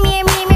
Me me me.